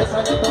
Essa